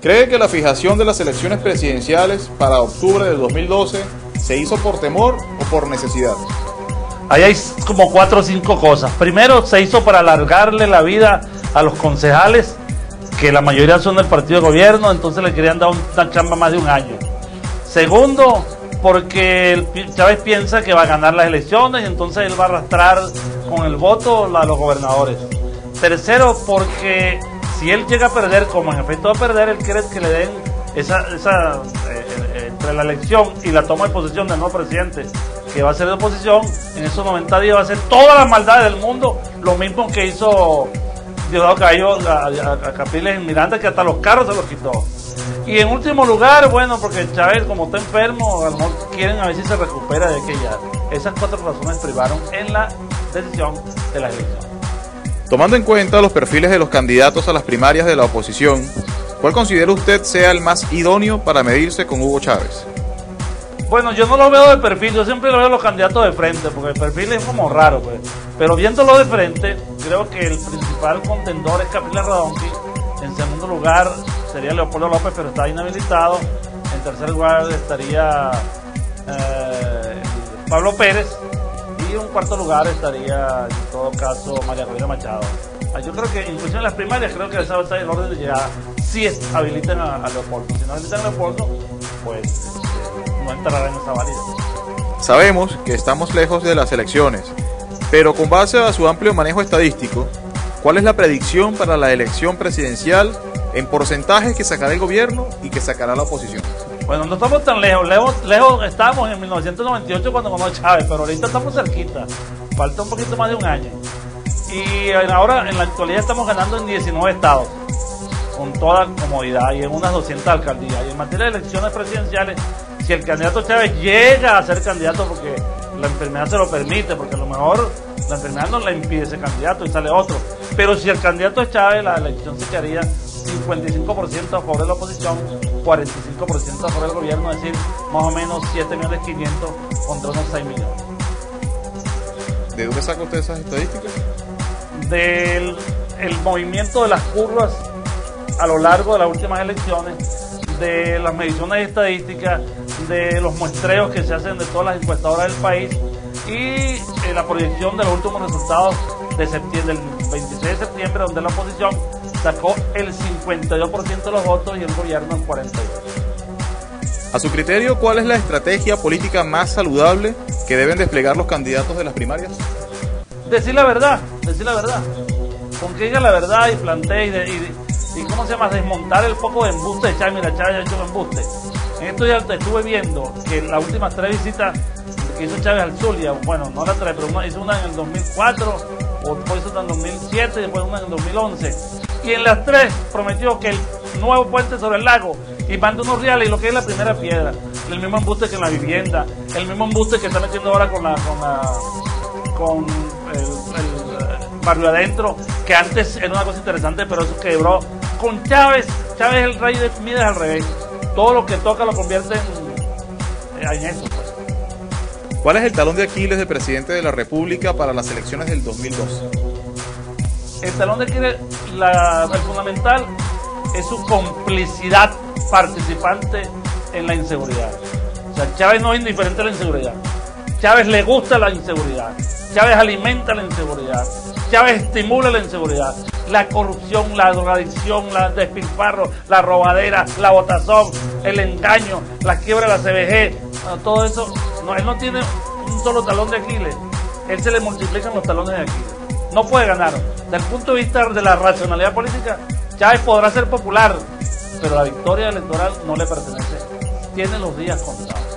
¿Cree que la fijación de las elecciones presidenciales para octubre del 2012 se hizo por temor o por necesidad? Ahí hay como cuatro o cinco cosas. Primero, se hizo para alargarle la vida a los concejales, que la mayoría son del partido de gobierno, entonces le querían dar una chamba más de un año. Segundo, porque Chávez piensa que va a ganar las elecciones y entonces él va a arrastrar con el voto a los gobernadores. Tercero, porque si él llega a perder, como en efecto va a perder, él quiere que le den esa, esa eh, eh, entre la elección y la toma de posesión del nuevo presidente, que va a ser de oposición, en esos 90 días va a hacer todas las maldades del mundo, lo mismo que hizo Diosdado Cayo a, a, Capiles en Miranda, que hasta los carros se los quitó. Y en último lugar, bueno, porque Chávez como está enfermo, a lo mejor quieren a ver si se recupera de que ya. Esas cuatro razones privaron en la decisión de la elección. Tomando en cuenta los perfiles de los candidatos a las primarias de la oposición, ¿cuál considera usted sea el más idóneo para medirse con Hugo Chávez? Bueno, yo no lo veo de perfil, yo siempre lo veo los candidatos de frente, porque el perfil es como raro, pues. Pero viéndolo de frente, creo que el principal contendor es Capiles Radonqui. En segundo lugar sería Leopoldo López, pero está inhabilitado. En tercer lugar estaría eh, Pablo Pérez. Y en cuarto lugar estaría, en todo caso, María Corina Machado. Ah, yo creo que, incluso en las primarias, creo que esa va a estar el orden de llegada. Si habilitan a, a Leopoldo. Si no habilitan a Leopoldo, pues no entrará en esa válida. Sabemos que estamos lejos de las elecciones, pero con base a su amplio manejo estadístico, ¿cuál es la predicción para la elección presidencial en porcentaje que sacará el gobierno y que sacará la oposición? Bueno, no estamos tan lejos, lejos, lejos estábamos en 1998 cuando conoció Chávez, pero ahorita estamos cerquita, falta un poquito más de un año. Y ahora en la actualidad estamos ganando en 19 estados, con toda comodidad y en unas 200 alcaldías. Y en materia de elecciones presidenciales, si el candidato Chávez llega a ser candidato porque la enfermedad se lo permite, porque a lo mejor la enfermedad no le impide ese candidato y sale otro. Pero si el candidato es Chávez, la elección se quedaría 55% a favor de la oposición, 45% a favor del gobierno, es decir, más o menos 7 millones 500 contra unos 6 millones. ¿De dónde saca usted esas estadísticas? Del el movimiento de las curvas a lo largo de las últimas elecciones, de las mediciones estadísticas, de los muestreos que se hacen de todas las encuestadoras del país y eh, la proyección de los últimos resultados de septiembre, del 26 de septiembre, donde la oposición sacó el 52% de los votos y el gobierno el 42%. A su criterio, ¿cuál es la estrategia política más saludable que deben desplegar los candidatos de las primarias? Decir la verdad, decir la verdad. Con que diga la verdad y plantee y, y, ¿cómo se llama? Desmontar el foco de embuste de Chávez. Mira, Chávez ha hecho embuste. En esto ya te estuve viendo que las últimas tres visitas que hizo Chávez al Zulia, bueno, no la tres, pero una, hizo una en el 2004, después hizo una en el 2007 y después una en el 2011 y en las tres prometió que el nuevo puente sobre el lago y manda unos reales y lo que es la primera piedra. El mismo embuste que en la vivienda, el mismo embuste que está metiendo ahora con la con la con el, eh, barrio adentro, que antes era una cosa interesante, pero eso quebró. Con Chávez, Chávez es el rey de Midas al revés. Todo lo que toca lo convierte en, en eso. Pues. ¿Cuál es el talón de Aquiles del presidente de la República para las elecciones del 2012? el talón de Aquiles, el fundamental es su complicidad participante en la inseguridad. O sea, Chávez no es indiferente a la inseguridad. Chávez le gusta la inseguridad. Chávez alimenta la inseguridad. Chávez estimula la inseguridad. La corrupción, la drogadicción, la despilfarro, la robadera, la botazón, el engaño, la quiebra de la CBG. todo eso, no, él no tiene un solo talón de Aquiles. Él se le multiplican los talones de Aquiles no puede ganar. Desde el punto de vista de la racionalidad política, Chávez podrá ser popular, pero la victoria electoral no le pertenece. Tiene los días contados.